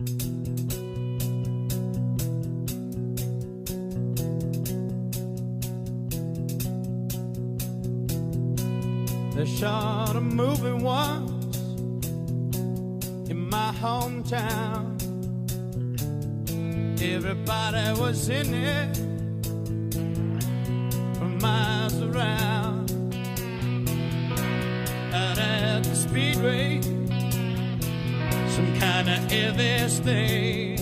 They shot a movie once in my hometown. Everybody was in it from miles around. Out at the speedway some kind of Elvis thing.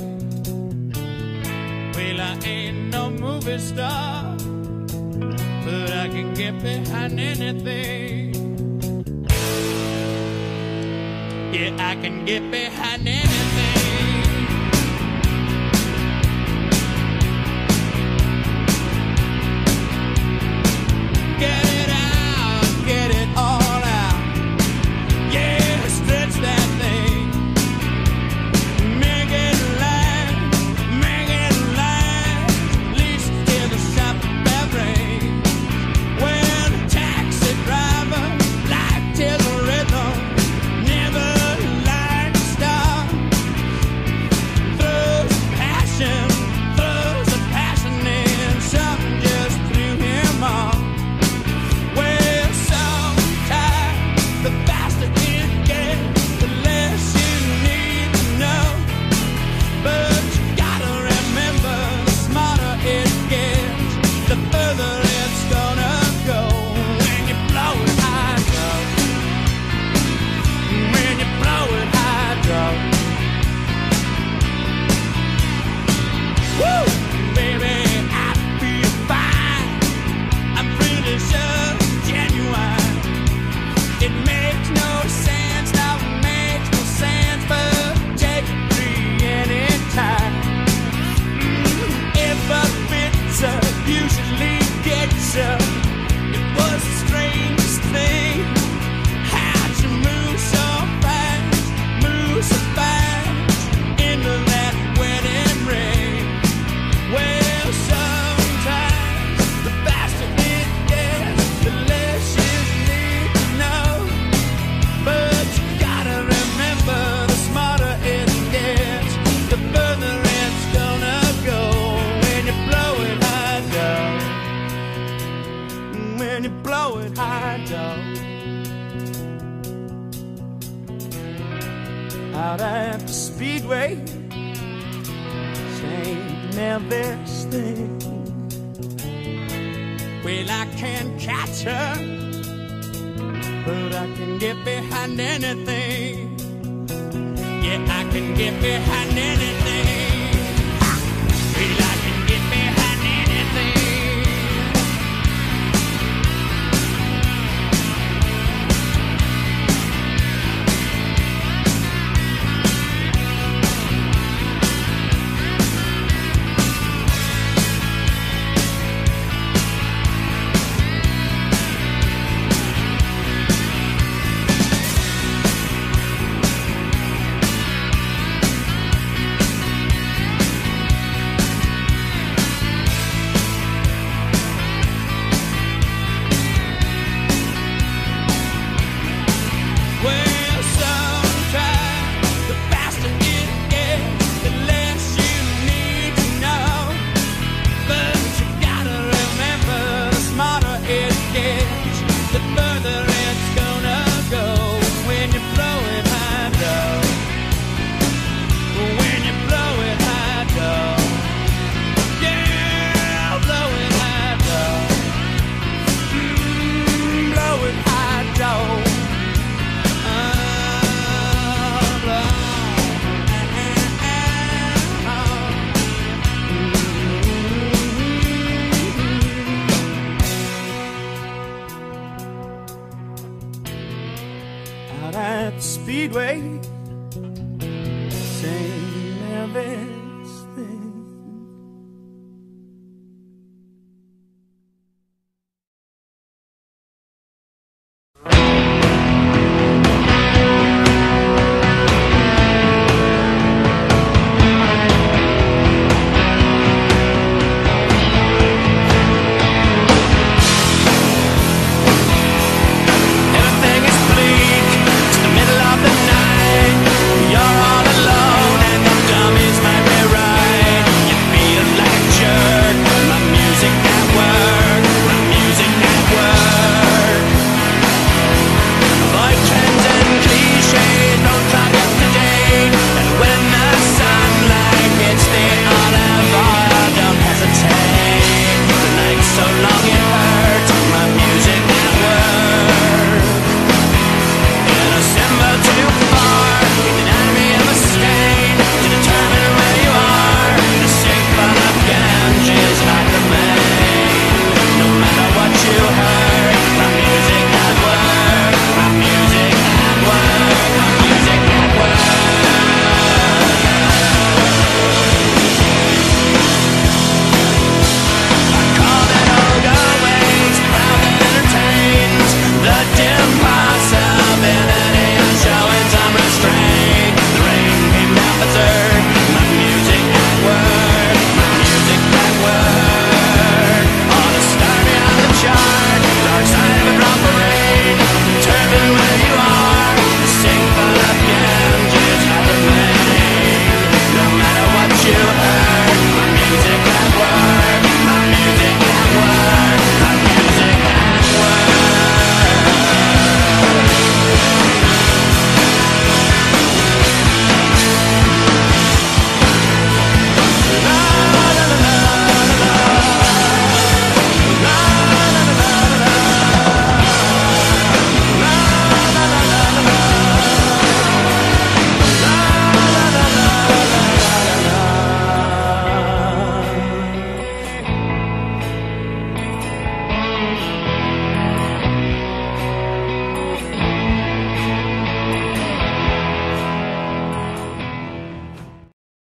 Well, I ain't no movie star, but I can get behind anything. Yeah, I can get behind anything. you blow it high, dog. Out at the speedway, ain't never thing. Well, I can't catch her, but I can get behind anything. Yeah, I can get behind anything. Well, at the speedway. Singing Elvis.